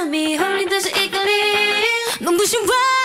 사람이 흘린 듯이 이끌린 눈부신 와